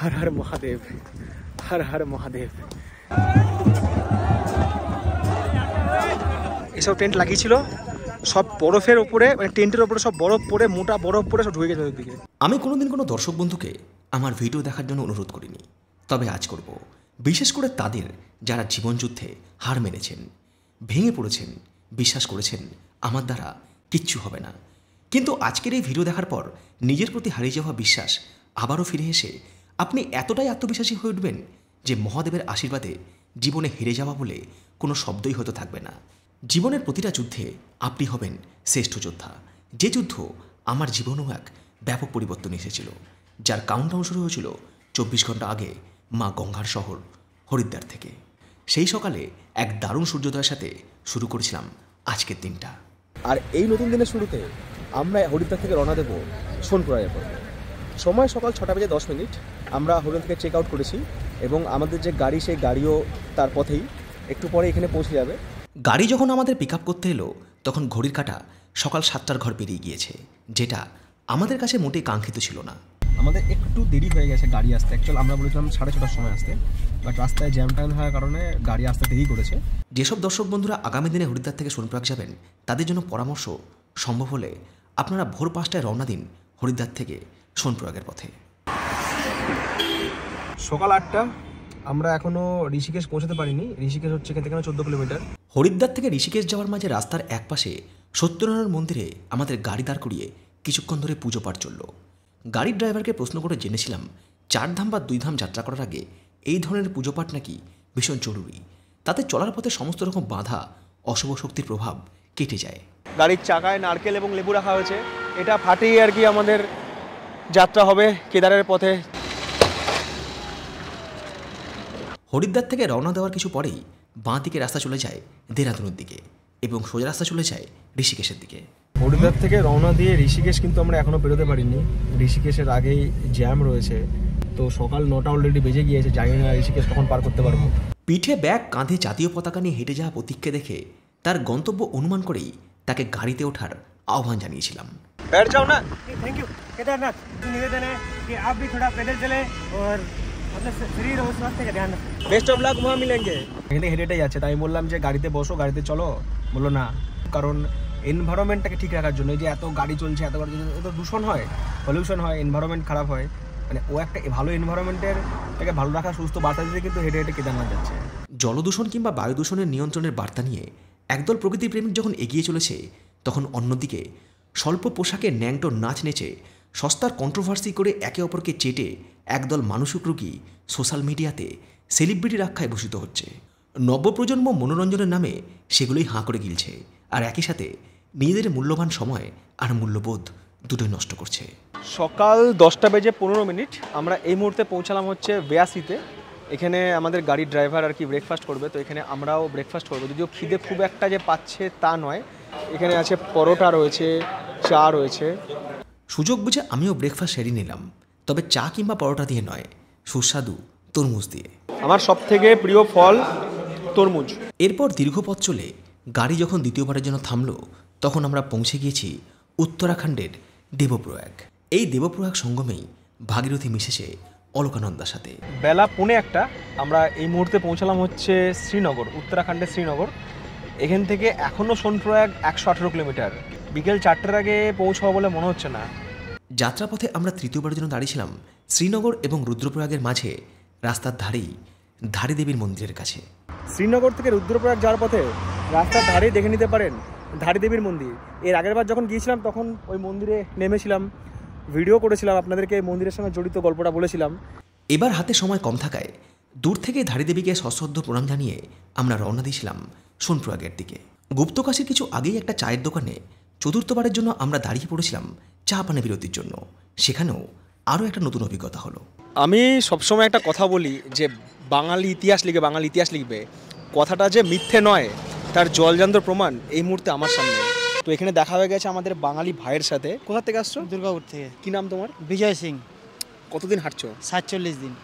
হর হর মহাদেব, হর হর মহাদেব। এসব টেন্ট লাগিয়েছিল, সব বরফের উপরে মানে টেন্টের উপরে সব বরফ পড়ে, মোটা বরফ পড়ে সব ঢুকে গেছে দিকে। আমি কোনোদিন কোনো দর্শক বন্ধুকে আমার ভিডিও দেখার জন্য অনুরোধ করিনি, তবে আজ করব। বিশেষ করে তাদের যারা জীবনযুদ্ধে হার মেনেছেন, ভেঙে পড়েছেন, বিশ্বাস করেছেন, আমার দ্বারা কিচ্ছু হবে না। কিন্তু আজকের এই ভিডিও দেখার পর নিজের প্রতি হারিয়ে যাওয়া বিশ্বাস আবারও ফিরে এসে আপনি এতটাই আত্মবিশ্বাসী হয়ে উঠবেন যে মহাদেবের আশীর্বাদে জীবনে হেরে যাওয়া বলে কোনো শব্দই হয়তো থাকবে না। জীবনের প্রতিটা যুদ্ধে আপনি হবেন শ্রেষ্ঠ যোদ্ধা। যে যুদ্ধ আমার জীবনেও এক ব্যাপক পরিবর্তন এসেছিল, যার কাউন্টডাউন শুরু হয়েছিল চব্বিশ ঘণ্টা আগে মা গঙ্গার শহর হরিদ্বার থেকে। সেই সকালে এক দারুণ সূর্যোদয়ের সাথে শুরু করেছিলাম আজকের দিনটা। আর এই নতুন দিনের শুরুতে আমরা হরিদ্বার থেকে রওনা দেবো সোনপুরের পর সময় সকাল ছটা বেজে দশ মিনিট। আমরা হোটেল থেকে চেক আউট করেছি এবং আমাদের যে গাড়ি সেই গাড়িও তার পথেই। একটু পরে এখানে পৌঁছে যাবে। গাড়ি যখন আমাদের পিক আপ করতে এলো তখন ঘড়ির কাটা সকাল সাতটার ঘর পেরিয়ে গিয়েছে যেটা আমাদের কাছে মোটেই কাঙ্ক্ষিত ছিল না। আমাদের একটু দেরি হয়ে গেছে গাড়ি আসতে। অ্যাকচুয়াল আমরা বলেছিলাম সাড়ে ছটার সময় আসতে বাট রাস্তায় জ্যাম টাইম হওয়ার কারণে গাড়ি আসতে দেরি করেছে। যেসব দর্শক বন্ধুরা আগামী দিনে হরিদ্বার থেকে সোনপ্রাগ যাবেন তাদের জন্য পরামর্শ সম্ভব হলে আপনারা ভোর পাঁচটায় রওনা দিন হরিদ্বার থেকে। সোনপ্রয়াগের পথে। সকাল আটটা আমরা এখনও ঋষিকেশ পৌঁছাতে পারিনি। ঋষিকেশ হচ্ছে এখান থেকে চোদ্দ কিলোমিটার? হরিদ্বার থেকে ঋষিকেশ যাওয়ার মাঝে রাস্তার একপাশে সত্যনারায়ণ মন্দিরে আমাদের গাড়ি দাঁড় করিয়ে কিছুক্ষণ ধরে পুজো পাঠ চলল। গাড়ির ড্রাইভারকে প্রশ্ন করে জেনেছিলাম চার ধাম বা দুই ধাম যাত্রা করার আগে এই ধরনের পুজো পাঠ নাকি ভীষণ জরুরি। তাতে চলার পথে সমস্ত রকম বাধা অশুভ শক্তির প্রভাব কেটে যায়। গাড়ির চাকায় নারকেল এবং লেবু রাখা হয়েছে। এটা ফাটিয়ে আর কি আমাদের যাত্রা হবে কেদারের পথে। হরিদ্বার থেকে রওনা দেওয়ার কিছু পরেই বাঁ দিকে রাস্তা চলে যায় দেরাদুনের দিকে এবং সোজা রাস্তা চলে যায় ঋষিকেশের দিকে। হরিদ্বার থেকে রওনা দিয়ে ঋষিকেশ কিন্তু আমরা এখনও বেরোতে পারিনি। ঋষিকেশের আগেই জ্যাম রয়েছে। তো সকাল নটা অলরেডি বেজে গিয়েছে জানি না ঋষিকেশ কখন পার করতে পারব। পিঠে ব্যাগ কাঁধে জাতীয় পতাকা নিয়ে হেঁটে যাওয়া প্রতীককে দেখে তার গন্তব্য অনুমান করেই তাকে গাড়িতে ওঠার আহ্বান জানিয়েছিলাম। बैठ जाओ ना थैंक यू केदारनाथ निवेदन है कि आप भी थोड़ा पैदल चले और मतलब शरीर और स्वास्थ्य का ध्यान रखें বেস্ট অফ লাক वहाँ मिलेंगे এখানে হেঁটে হেঁটে যাচ্ছে তাই আমি বললাম যে গাড়িতে বসো গাড়িতে চলো বললো না কারণ এনভায়রনমেন্টটাকে ঠিক রাখার জন্য এই যে এত গাড়ি চলছে এত গাড়ি চলছে এত দূষণ হয় পলিউশন হয় এনভায়রনমেন্ট খারাপ হয় মানে ও একটা ভালো এনভায়রনমেন্টের তাকে ভালো রাখা সুস্থ বার্তা দিতে কিন্তু হেঁটে হেঁটে কেদারনাথ যাচ্ছে জলদূষণ কিংবা বায়ু দূষণের নিয়ন্ত্রণের বার্তা নিয়ে একদল প্রকৃতির প্রেমিক যখন এগিয়ে চলেছে তখন অন্যদিকে স্বল্প পোশাকে ন্যাংটো নাচ নেচে, সস্তার কন্ট্রোভার্সি করে একে অপরকে চেটে একদল মানসিক রোগী সোশ্যাল মিডিয়াতে সেলিব্রিটির আখ্যায় ভূষিত হচ্ছে। নবপ্রজন্ম মনোরঞ্জনের নামে সেগুলোই হাঁ করে গিলছে আর একই সাথে নিজেদের মূল্যবান সময় আর মূল্যবোধ দুটোই নষ্ট করছে। সকাল দশটা বেজে পনেরো মিনিট, আমরা এই মুহূর্তে পৌঁছালাম হচ্ছে বেয়াসিতে। এখানে আমাদের গাড়ির ড্রাইভার আর কি ব্রেকফাস্ট করবে, তো এখানে আমরাও ব্রেকফাস্ট করব। যদিও খিদে খুব একটা যে পাচ্ছে তা নয় এখানে আছে পরোটা রয়েছে চা রয়েছে। সুযোগ বুঝে আমিও ব্রেকফাস্ট সেরে নিলাম। তবে চা কিংবা পরোটা দিয়ে নয় সুস্বাদু তরমুজ দিয়ে। আমার সব থেকে প্রিয় ফল তরমুজ। এরপর দীর্ঘ পথ চলে গাড়ি যখন দ্বিতীয়বারের জন্য থামলো তখন আমরা পৌঁছে গিয়েছি উত্তরাখণ্ডের দেবপ্রয়াগ। এই দেবপ্রয়াগ সঙ্গমেই ভাগীরথী মিশেছে অলকানন্দার সাথে। বেলা পৌনে একটা আমরা এই মুহূর্তে পৌঁছালাম হচ্ছে শ্রীনগর উত্তরাখণ্ডের শ্রীনগর। এখান থেকে এখনও সোনপ্রয়াগ একশো আঠেরো কিলোমিটার। বিকেল চারটার আগে পৌঁছাবো বলে মনে হচ্ছে না। যাত্রাপথে আমরা তৃতীয়বার জন্য দাঁড়িয়েছিলাম শ্রীনগর এবং রুদ্রপ্রয়াগের মাঝে রাস্তার ধারেই ধারী দেবীর মন্দিরের কাছে। শ্রীনগর থেকে রুদ্রপ্রয়াগ যাওয়ার পথে রাস্তার ধারেই দেখে নিতে পারেন ধারী দেবীর মন্দির। এর আগের বার যখন গিয়েছিলাম তখন ওই মন্দিরে নেমেছিলাম ভিডিও করেছিলাম আপনাদেরকে এই মন্দিরের সঙ্গে জড়িত গল্পটা বলেছিলাম। এবার হাতে সময় কম থাকায় দূর থেকে ধারী দেবীকে সশ্রদ্ধ প্রণাম জানিয়ে আমরা রওনা দিয়েছিলাম সোনপ্রয়াগের দিকে। গুপ্তকাশীর কিছু আগেই একটা চায়ের দোকানে। চতুর্থবারের জন্য আমরা দাঁড়িয়ে পড়েছিলাম চা পানে বিরতির জন্য। সেখানেও আরও একটা নতুন অভিজ্ঞতা হলো। আমি সবসময় একটা কথা বলি যে বাঙালি ইতিহাস লিখবে বাঙালি ইতিহাস লিখবে। কথাটা যে মিথ্যে নয় তার জলজান্ত প্রমাণ এই মুহূর্তে আমার সামনে। তো এখানে দেখা হয়ে গেছে আমাদের বাঙালি ভাইয়ের সাথে। কোথা থেকে আসছো? দুর্গাপুর থেকে। কি নাম তোমার? বিজয় সিং। কতদিন হাঁটছো? সাতচল্লিশ দিন।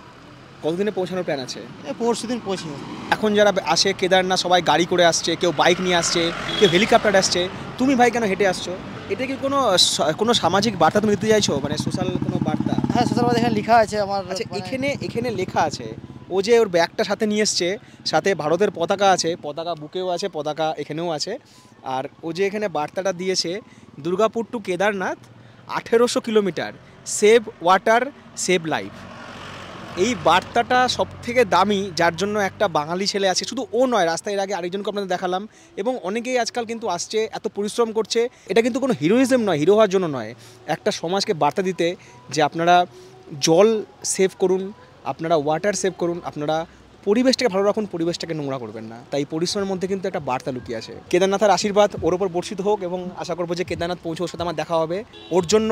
কতদিনে পৌঁছানোর প্ল্যান আছে? পরশু দিন পৌঁছে এখন যারা আসে কেদারনাথ সবাই গাড়ি করে আসছে কেউ বাইক নিয়ে আসছে কেউ হেলিকপ্টার আসছে তুমি ভাই কেন হেঁটে আসছো? এটা কি কোনো কোনো সামাজিক বার্তা তুমি দিতে চাইছো? মানে সোশ্যাল কোনো বার্তা? হ্যাঁ সোশ্যাল এখানে লেখা আছে আমার আচ্ছা মানে- এখানে এখানে লেখা আছে ও যে ওর ব্যাগটা সাথে নিয়ে এসছে সাথে ভারতের পতাকা আছে পতাকা বুকেও আছে পতাকা এখানেও আছে আর ও যে এখানে বার্তাটা দিয়েছে দুর্গাপুর টু কেদারনাথ আঠেরোশো kilometre save water save life এই বার্তাটা সব থেকে দামি, যার জন্য একটা বাঙালি ছেলে আছে, শুধু ও নয়, রাস্তায় এর আগে আরেকজনকে আপনাদের দেখালাম, এবং অনেকেই আজকাল কিন্তু আসছে, এত পরিশ্রম করছে, এটা কিন্তু কোনো হিরোইজম নয়, হিরো হওয়ার জন্য নয়, একটা সমাজকে বার্তা দিতে যে আপনারা জল সেভ করুন, আপনারা ওয়াটার সেভ করুন, আপনারা পরিবেশটাকে ভালো রাখুন, পরিবেশটাকে নোংরা করবেন না। তাই পরিশ্রমের মধ্যে কিন্তু একটা বার্তা লুকিয়ে আছে। কেদারনাথের আশীর্বাদ ওর ওপর বর্ষিত হোক, এবং আশা করব যে কেদারনাথ পৌঁছে ওর সাথে আমার দেখা হবে। ওর জন্য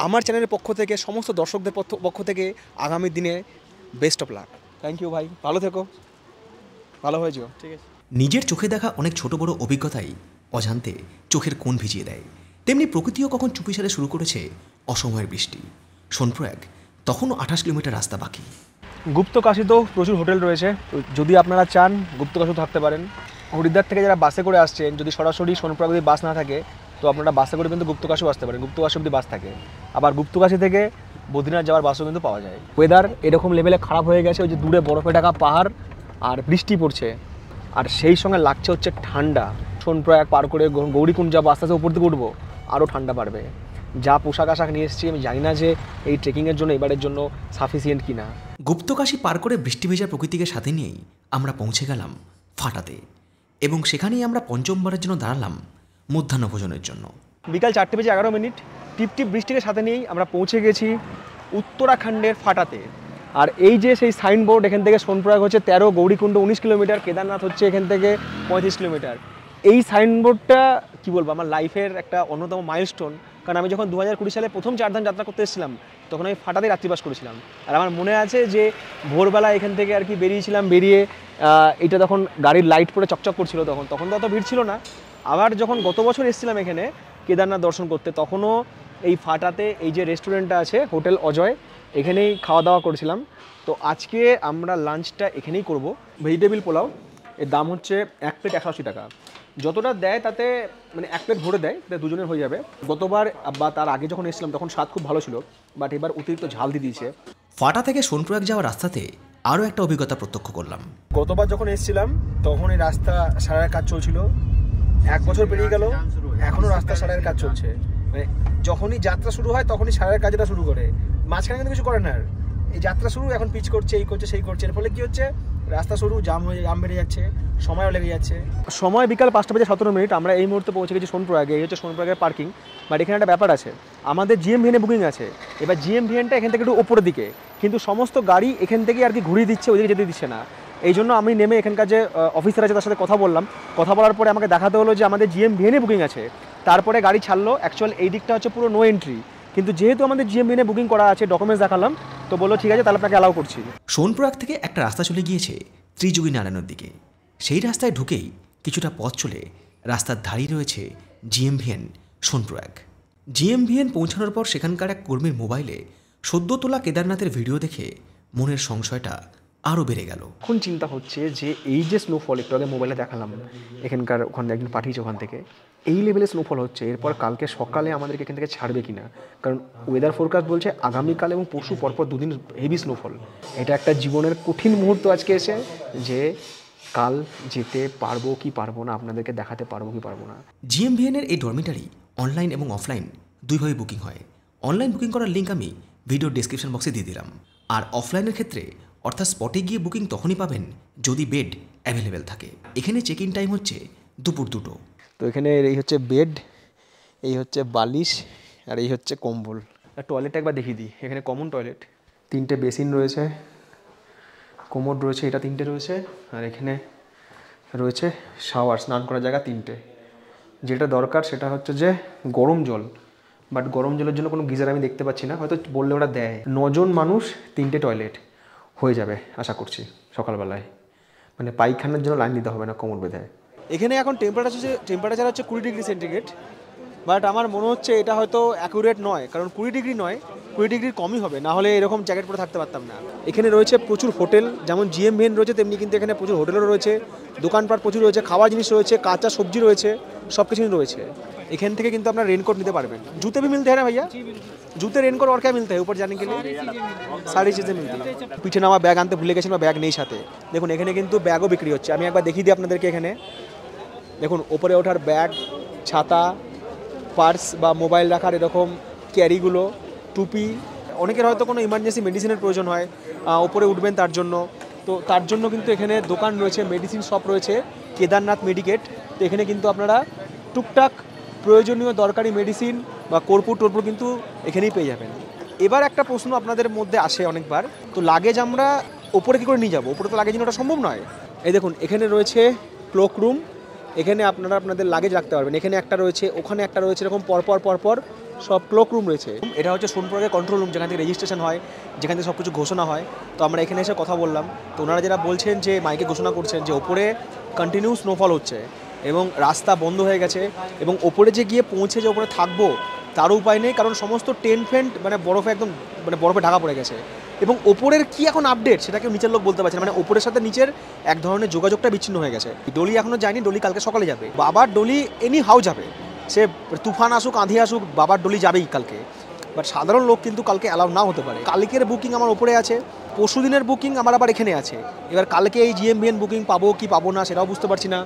আমার চ্যানেলের পক্ষ থেকে সমস্ত দর্শকদের পক্ষ- পক্ষ থেকে আগামী দিনে best of luck thank you ভাই ভালো থেকো। ভালো হয়েছো? ঠিক আছে। নিজের চোখে দেখা অনেক ছোট বড় অভিজ্ঞতাই অজান্তে চোখের কোণ ভিজিয়ে দেয়। তেমনি প্রকৃতিও কখন চুপিসারে শুরু করেছে অসময়ের বৃষ্টি। সোনপ্রয়াগ তখনও আঠাশ কিলোমিটার রাস্তা বাকি। গুপ্তকাশিতেও প্রচুর হোটেল রয়েছে। যদি আপনারা চান গুপ্তকাশিও থাকতে পারেন। হরিদ্বার থেকে যারা বাসে করে আসছেন যদি সরাসরি সোনপ্রয়াগ যদি বাস না থাকে তো আপনারা বাসে করে কিন্তু গুপ্তকাশিও আসতে পারেন, গুপ্তকাশি অব্দি বাস থাকে। আবার গুপ্তকাশি থেকে বদ্রীনাথ যাওয়ার বাসও কিন্তু পাওয়া যায়। ওয়েদার এরকম লেভেলে খারাপ হয়ে গেছে, ওই যে দূরে বরফে ঢাকা পাহাড় আর বৃষ্টি পড়ছে। আর সেই সঙ্গে লাগছে হচ্ছে ঠান্ডা। সোনপ্রয়াগ পার করে গৌরীকুণ্ড যাব, আস্তে আস্তে উপর দিকে উঠবো আরও ঠান্ডা বাড়বে। যা পোশাক আশাক নিয়ে এসেছি, আমি জানি না যে এই ট্রেকিংয়ের জন্য এবারের জন্য সাফিসিয়েন্ট কিনা। গুপ্তকাশি পার করে বৃষ্টি ভেজা প্রকৃতিকে সাথে নিয়েই আমরা পৌঁছে গেলাম ফাটাতে। এবং সেখানেই আমরা পঞ্চমবারের জন্য দাঁড়ালাম মধ্যাহ্নভোজনের জন্য। বিকাল চারটে বেজে এগারো মিনিট টিপ টিপ বৃষ্টিকে সাথে নিয়েই আমরা পৌঁছে গেছি উত্তরাখণ্ডের ফাটাতে। আর এই যে সেই সাইনবোর্ড এখান থেকে সোনপ্রয়াগ হচ্ছে তেরো, গৌরীকুণ্ড উনিশ কিলোমিটার, কেদারনাথ হচ্ছে এখান থেকে পঁয়ত্রিশ কিলোমিটার। এই সাইনবোর্ডটা কি বলব, আমার লাইফের একটা অন্যতম মাইলস্টোন। কারণ আমি যখন দু সালে প্রথম চারধাম যাত্রা করতে এসেছিলাম, তখন আমি ফাটাতে রাত্রিবাস করেছিলাম। আর আমার মনে আছে যে ভোরবেলা এখান থেকে আর কি বেরিয়েছিলাম, বেরিয়ে এটা তখন গাড়ির লাইট পরে চকচক করছিল তখন। তখন তো অত ভিড় ছিল না। আবার যখন গত বছর এসেছিলাম এখানে কেদারনাথ দর্শন করতে তখনও এই ফাটাতে এই যে রেস্টুরেন্টটা আছে হোটেল অজয় এখানেই খাওয়া দাওয়া করেছিলাম। তো আজকে আমরা লাঞ্চটা এখানেই করব। ভেজিটেবিল পোলাও এর দাম হচ্ছে এক প্লেট একশো আশি টাকা। যতটা দেয় তাতে মানে এক প্লেট ভরে দেয় তাতে দুজনের হয়ে যাবে। গতবার বা তার আগে যখন এসেছিলাম তখন স্বাদ খুব ভালো ছিল বাট এবার অতিরিক্ত ঝাল দিয়ে দিয়েছে। ফাটা থেকে সোনপ্রয়াগ যাওয়ার রাস্তাতে আরও একটা অভিজ্ঞতা প্রত্যক্ষ করলাম। গতবার যখন এসেছিলাম তখন এই রাস্তা সারার কাজ চলছিল। এক বছর পেরিয়ে গেল, এখনও রাস্তা সারার কাজ চলছে। মানে যখনই যাত্রা শুরু হয়, তখনই সারার কাজটা শুরু করে। মাঝখানে কিন্তু কিছু করে না আর। এই যাত্রা শুরু, এখন পিচ করছে, এই করছে, সেই করছে। এর ফলে কি হচ্ছে? রাস্তা শুরু, জাম হয়ে, জাম বেড়ে যাচ্ছে, সময়ও লেগে যাচ্ছে। সময় বিকাল পাঁচটা বাজে সতেরো মিনিট, আমরা এই মুহূর্তে পৌঁছে গেছি সোনপ্রয়াগে এই হচ্ছে সোনপ্রয়াগের পার্কিং বাট এখানে একটা ব্যাপার আছে। আমাদের জিএম ভিএনে বুকিং আছে। এবার জিএম ভিএনটা এখান থেকে একটু ওপরের দিকে। কিন্তু সমস্ত গাড়ি এখান থেকে আর কি ঘুরিয়ে দিচ্ছে, ওইদিকে যেতে দিচ্ছে না। এই জন্য আমি নেমে এখানকার যে অফিসার আছে তার সাথে কথা বললাম। কথা বলার পরে আমাকে দেখাতে হলো যে, আমাদের জিএম ভিএনে বুকিং আছে। তারপরে গাড়ি ছাড়লো। অ্যাকচুয়াল এই দিকটা হচ্ছে পুরো নো এন্ট্রি কিন্তু যেহেতু আমাদের জিএম ভিএনে বুকিং করা আছে ডকুমেন্টস দেখালাম, তো বলল, ঠিক আছে, তাহলে আপনাকে অ্যালাউ করছি। সোনপ্রয়াগ থেকে একটা রাস্তা চলে গিয়েছে ত্রিযুগী নারায়ণের দিকে। সেই রাস্তায় ঢুকেই কিছুটা পথ চলে রাস্তার ধারেই রয়েছে জিএমভিএন সোনপ্রয়াগ জিএমভিএন পৌঁছানোর পর সেখানকার এক কর্মীর মোবাইলে সদ্য তোলা কেদারনাথের ভিডিও দেখে মনের সংশয়টা আরও বেড়ে গেল। এখন চিন্তা হচ্ছে যে এই যে স্নোফল একটু আগে মোবাইলে দেখালাম এখানকার ওখানে একদিন পাঠিয়েছে ওখান থেকে এই লেভেলে স্নোফল হচ্ছে এরপর কালকে সকালে আমাদেরকে এখান থেকে ছাড়বে কিনা? কারণ ওয়েদার ফোরকাস্ট বলছে আগামীকাল এবং পরশু পরপর দুদিন হেভি স্নোফল এটা একটা জীবনের কঠিন মুহূর্ত আজকে এসে যে কাল যেতে পারব কি পারব না আপনাদেরকে দেখাতে পারব কি পারব না। জিএমভিএনের এই ডরমিটারি অনলাইন এবং অফলাইন দুইভাবে বুকিং হয়। অনলাইন বুকিং করার লিঙ্ক আমি ভিডিও ডিসক্রিপশন বক্সে দিয়ে দিলাম। আর অফলাইনের ক্ষেত্রে অর্থাৎ স্পটে গিয়ে বুকিং তখনই পাবেন যদি বেড অ্যাভেলেবেল থাকে। এখানে চেক ইন টাইম হচ্ছে দুপুর দুটো। তো এখানে এই হচ্ছে বেড এই হচ্ছে বালিশ আর এই হচ্ছে কম্বল। আর টয়লেট একবার দেখিয়ে দিই। এখানে কমন টয়লেট তিনটে বেসিন রয়েছে কোমোড রয়েছে এটা তিনটে রয়েছে আর এখানে রয়েছে শাওয়ার স্নান করার জায়গা তিনটে। যেটা দরকার সেটা হচ্ছে যে গরম জল। বাট গরম জলের জন্য কোনো গিজার আমি দেখতে পাচ্ছি না হয়তো বললে ওরা দেয়। নজন মানুষ তিনটে টয়লেট হয়ে যাবে, আশা করছি, সকালবেলায়। মানে পায়খানার জন্য লাইন দিতে হবে না, কোমর বেঁধে। এখানে এখন টেম্পারেচার হচ্ছে টেম্পারেচার হচ্ছে কুড়ি ডিগ্রি সেন্টিগ্রেড বাট আমার মনে হচ্ছে এটা হয়তো অ্যাকুরেট নয়, কারণ কুড়ি ডিগ্রি নয়, কুড়ি ডিগ্রির কমই হবে, না হলে এরকম জ্যাকেট পরে থাকতে পারতাম না। এখানে রয়েছে প্রচুর হোটেল যেমন জিএম ভেন রয়েছে, তেমনি কিন্তু এখানে প্রচুর হোটেলও রয়েছে, দোকানপাট প্রচুর রয়েছে, খাওয়ার জিনিস রয়েছে, কাঁচা সবজি রয়েছে সব কিছুই রয়েছে এখান থেকে কিন্তু আপনার রেনকোট নিতে পারবেন জুতে भी मिलते हैं ना भैया জুতে রেনকোট और क्या मिलता है ऊपर जाने के लिए সারি চিজে মিলতে পিঠে নামা ব্যাগ আনতে ভুলে গেছেন বা ব্যাগ নেই সাথে দেখুন এখানে কিন্তু ব্যাগও বিক্রি হচ্ছে আমি একবার দেখিয়ে দিই আপনাদেরকে এখানে দেখুন ওপরে ওঠার ব্যাগ ছাতা পার্স বা মোবাইল রাখার এরকম ক্যারিগুলো টুপি অনেকের হয়তো কোনো ইমার্জেন্সি মেডিসিনের প্রয়োজন হয় আহ, ওপরে উঠবেন তার জন্য তো তার জন্য কিন্তু এখানে দোকান রয়েছে মেডিসিন শপ রয়েছে, কেদারনাথ মেডিকেট তো এখানে কিন্তু আপনারা টুকটাক প্রয়োজনীয় দরকারি মেডিসিন বা কর্পূর টর্পুর কিন্তু এখানেই পেয়ে যাবেন। এবার একটা প্রশ্ন আপনাদের মধ্যে আসে অনেকবার, তো লাগেজ আমরা ওপরে কী করে নিয়ে যাব? ওপরে তো লাগেজ নেওয়াটা সম্ভব নয়। এই দেখুন, এখানে রয়েছে ক্লোক রুম এখানে আপনারা আপনাদের লাগেজ রাখতে পারবেন। এখানে একটা রয়েছে, ওখানে একটা রয়েছে, এরকম পরপর পরপর সব ক্লক রুম রয়েছে। এটা হচ্ছে সোনপুরের কন্ট্রোল রুম যেখান থেকে রেজিস্ট্রেশন হয়, যেখান থেকে সব কিছু ঘোষণা হয়। তো আমরা এখানে এসে কথা বললাম। তো ওনারা যারা বলছেন যে, মাইকে ঘোষণা করছেন যে, ওপরে কন্টিনিউ স্নোফল হচ্ছে এবং রাস্তা বন্ধ হয়ে গেছে এবং ওপরে যে গিয়ে পৌঁছে যে ওপরে থাকব তারও উপায় নেই, কারণ সমস্ত টেন্ট ফেন্ট মানে বরফে একদম মানে বরফে ঢাকা পড়ে গেছে। এবং ওপরের কি এখন আপডেট সেটাকে নিচের লোক বলতে পারছে মানে ওপরের সাথে নিচের এক ধরনের যোগাযোগটা বিচ্ছিন্ন হয়ে গেছে। ডলি এখনও যায়নি, ডলি কালকে সকালে যাবে। বাবার ডলি এনি হাউ যাবে। সে তুফান আসুক, আঁধি আসুক, বাবার ডলি যাবেই কালকে। বাট সাধারণ লোক কিন্তু কালকে অ্যালাউ না হতে পারে। কালকের বুকিং আমার ওপরে আছে পরশু দিনের বুকিং আমার আবার এখানে আছে। এবার কালকে এই জিএমবিএন বুকিং পাবো কি পাবো না সেটাও বুঝতে পারছি না।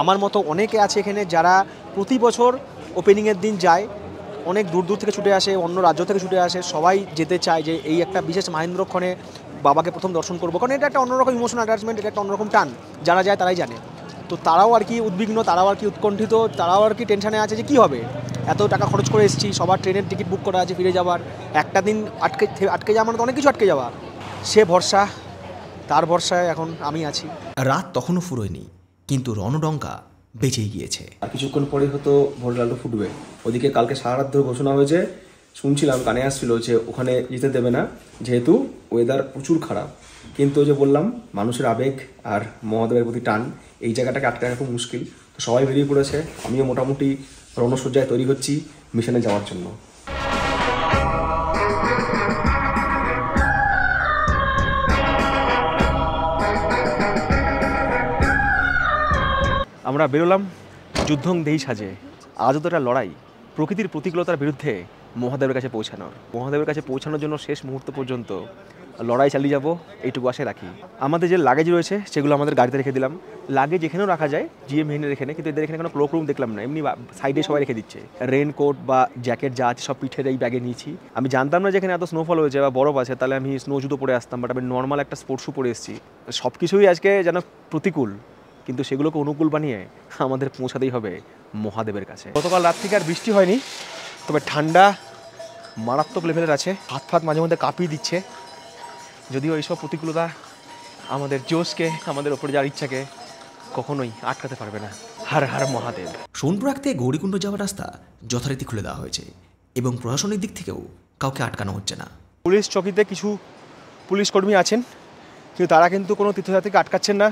আমার মতো অনেকে আছে এখানে যারা প্রতি বছর ওপেনিংয়ের দিন যায়, অনেক দূর দূর থেকে ছুটে আসে, অন্য রাজ্য থেকে ছুটে আসে, সবাই যেতে চায় যে এই একটা বিশেষ মাহেন্দ্রক্ষণে বাবাকে প্রথম দর্শন করব। কারণ এটা একটা অন্যরকম ইমোশনাল অ্যাটাচমেন্ট এটা একটা অন্যরকম টান। যারা যায় তারাই জানে। তো তারাও আর কি উদ্বিগ্ন তারাও আর কি উৎকণ্ঠিত তারাও আর কি টেনশনে আছে যে কী হবে? এত টাকা খরচ করে এসেছি সবার ট্রেনের টিকিট বুক করা আছে ফিরে যাওয়ার একটা দিন আটকে থে- আটকে যাওয়া মানে তো অনেক কিছু আটকে যাওয়া। সে ভরসা তার ভরসায় এখন আমি আছি। রাত তখনও ফুরোয়নি কিন্তু রণডঙ্কা বেঁচেই গিয়েছে। আর কিছুক্ষণ পরে হয়তো ভোর আলো ফুটবে। ওদিকে কালকে সারা রাত ধরে ঘোষণা হয়েছে শুনছিলাম কানে আসছিল যে ওখানে যেতে দেবে না যেহেতু ওয়েদার প্রচুর খারাপ। কিন্তু যে বললাম, মানুষের আবেগ আর মহাদেবের প্রতি টান, এই জায়গাটাকে আটকে রাখা খুব মুশকিল। তো সবাই বেরিয়ে পড়েছে, আমিও মোটামুটি রণসজ্জায় তৈরি হচ্ছি মিশনে যাওয়ার জন্য। আমরা বেরোলাম যুদ্ধং দেই সাজে। আজও তো একটা লড়াই। প্রকৃতির প্রতিকূলতার বিরুদ্ধে মহাদেবের কাছে পৌঁছানোর। মহাদেবের কাছে পৌঁছানোর জন্য শেষ মুহূর্ত পর্যন্ত লড়াই চালিয়ে যাব, এইটুকু আশায় রাখি। আমাদের যে লাগেজ রয়েছে, সেগুলো আমাদের গাড়িতে রেখে দিলাম। লাগেজ এখানেও রাখা যায় জিএম হেনের এখানে কিন্তু এদের এখানে কোনো ক্লোক রুম দেখলাম না। এমনি সাইডে সবাই রেখে দিচ্ছে। রেনকোট বা জ্যাকেট যা আছে, সব পিঠের এই ব্যাগে নিয়েছি। আমি জানতাম না যে এখানে এত স্নোফল হয়েছে বা বরফ আছে, তাহলে আমি স্নো জুতো পরে আসতাম বাট আমি নর্মাল একটা স্পোর্টস শু পরে এসেছি। সব কিছুই আজকে যেন প্রতিকূল, কিন্তু সেগুলোকে অনুকূল বানিয়ে আমাদের পৌঁছাতেই হবে মহাদেবের কাছে। গতকাল রাত থেকে আর বৃষ্টি হয়নি, তবে ঠান্ডা মারাত্মক লেভেলের আছে। হাত ফাত মাঝে মধ্যে কাঁপিয়ে দিচ্ছে। যদিও এইসব প্রতিকূলতা আমাদের জোশকে আমাদের ওপরে যাওয়ার ইচ্ছাকে কখনোই আটকাতে পারবে না। হার হার মহাদেব। সোনপুরাক থেকে গৌরীকুণ্ড যাওয়ার রাস্তা যথারীতি খুলে দেওয়া হয়েছে এবং প্রশাসনিক দিক থেকেও কাউকে আটকানো হচ্ছে না। পুলিশ চকিতে কিছু পুলিশ কর্মী আছেন কিন্তু তারা কিন্তু কোনো তীর্থযাত্রীকে আটকাচ্ছেন না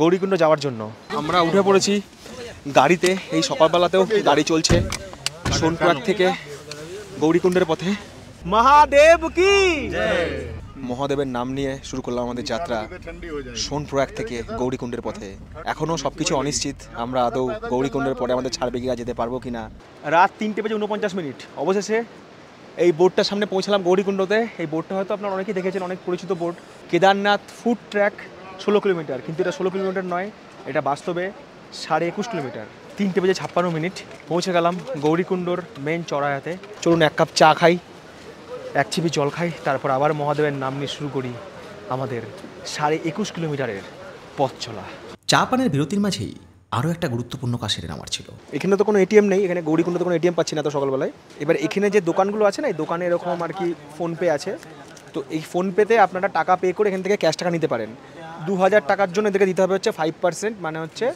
গৌরীকুণ্ড যাওয়ার জন্য। আমরা উঠে পড়েছি গাড়িতে এই সকালবেলাতেও গাড়ি চলছে সোনপুরার থেকে গৌরীকুণ্ডের পথে। মহাদেব কি? মহাদেবের নাম নিয়ে শুরু করলাম আমাদের যাত্রা সোনপুরাক থেকে গৌরীকুণ্ডের পথে। এখনও সব কিছু অনিশ্চিত। আমরা আদৌ গৌরীকুণ্ডের পরে আমাদের ছাড়বে গিয়ে যেতে পারব কি না রাত তিনটে বেজে উনপঞ্চাশ মিনিট। অবশেষে এই বোর্ডটার সামনে পৌঁছালাম গৌরীকুণ্ডতে। এই বোর্ডটা হয়তো আপনারা অনেকেই দেখেছেন অনেক পরিচিত বোর্ড কেদারনাথ ফুড ট্র্যাক ষোলো কিলোমিটার কিন্তু এটা ষোলো কিলোমিটার নয় এটা বাস্তবে সাড়ে একুশ কিলোমিটার। তিনটে বেজে ছাপ্পান্ন মিনিট পৌঁছে গেলাম গৌরীকুণ্ডর মেন চড়ায়াতে চলুন এক কাপ চা খাই। এক ছিপি জল খাই তারপর আবার মহাদেবের নাম নিয়ে শুরু করি আমাদের সাড়ে একুশ কিলোমিটারের পথ চলা। চা পানের বিরতির মাঝেই আরও একটা গুরুত্বপূর্ণ কাজ সেরে নেওয়ার ছিল। এখানে তো কোনো এটিএম নেই এখানে গৌরীকুণ্ডতে কোনো এটিএম পাচ্ছি না তো সকালবেলায়। এবার এখানে যে দোকানগুলো আছে না এই দোকানে এরকম আর কি ফোনপে আছে। তো এই ফোনপেতে আপনারা টাকা পে করে এখান থেকে ক্যাশ টাকা নিতে পারেন। দু হাজার টাকার জন্য এদেরকে দিতে হবে হচ্ছে ফাইভ পার্সেন্ট মানে হচ্ছে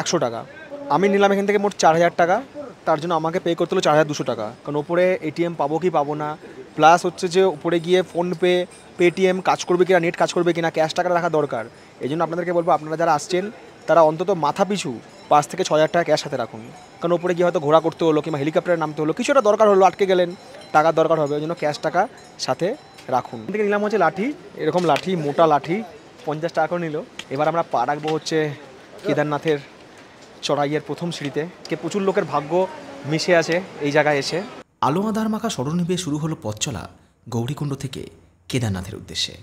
একশো টাকা। আমি নিলাম এখান থেকে মোট চার হাজার টাকা তার জন্য আমাকে পে করতে হলো চার হাজার দুশো টাকা। কারণ ওপরে এটিএম পাবো কি পাবো না প্লাস হচ্ছে যে উপরে গিয়ে ফোনপে পেটিএম কাজ করবে কিনা নেট কাজ করবে কিনা ক্যাশ টাকা রাখা দরকার। এই জন্য আপনাদেরকে বলব, আপনারা যারা আসছেন, তারা অন্তত মাথা পিছু পাঁচ থেকে ছয় হাজার টাকা ক্যাশ হাতে রাখুন। কারণ উপরে গিয়ে হয়তো ঘোরা করতে হলো কিংবা হেলিকপ্টারে নামতে হলো, কিছু একটা দরকার হলো, আটকে গেলেন টাকার দরকার হবে ওই জন্য ক্যাশ টাকা সাথে রাখুন। থেকে নিলাম হচ্ছে লাঠি, এরকম লাঠি, মোটা লাঠি, পঞ্চাশ টাকা করে নিল। এবার আমরা পা রাখব হচ্ছে কেদারনাথের চড়াইয়ের প্রথম সিঁড়িতে, কে প্রচুর লোকের ভাগ্য মিশে আছে এই জায়গায় এসে। আলো আধার মাখা স্মরণ নিবে শুরু হলো পথ চলা গৌরীকুণ্ড থেকে কেদারনাথের উদ্দেশ্যে।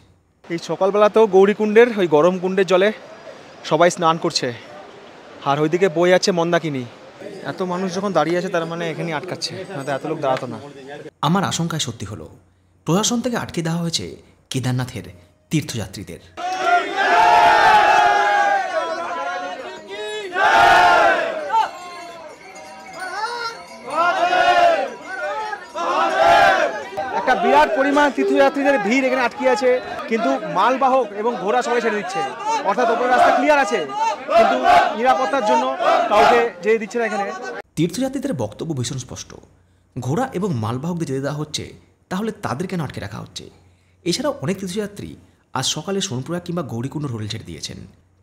এই সকালবেলাতেও গৌরীকুণ্ডের ওই গরম কুণ্ডের জলে সবাই স্নান করছে। আর ওইদিকে বই আছে মন্দাকিনী। এত মানুষ যখন দাঁড়িয়ে আছে তার মানে এখানে আটকাচ্ছে নয়তো এত লোক দাঁড়াতো না। আমার আশঙ্কায় সত্যি হলো প্রশাসন থেকে আটকে দেওয়া হয়েছে কেদারনাথের তীর্থযাত্রীদের। বিরাট পরিমাণ তীর্থযাত্রীদের ভিড় এখানে আটকে আছে। কিন্তু মালবাহক এবং ঘোড়া সবাই ছেড়ে দিচ্ছে। অর্থাৎ ওপরে রাস্তা ক্লিয়ার আছে। কিন্তু নিরাপত্তার জন্য কাউকে যেতে দিচ্ছে না এখানে। তীর্থযাত্রীদের বক্তব্য ভীষণ স্পষ্ট। ঘোড়া এবং মালবাহকদের যেতে দেওয়া হচ্ছে, তাহলে তাদের কেন আটকে রাখা হচ্ছে? এছাড়াও অনেক তীর্থযাত্রী আজ সকালে সোনপুরা কিংবা গৌরীকুণ্ড হোটেল ছেড়ে দিয়েছেন।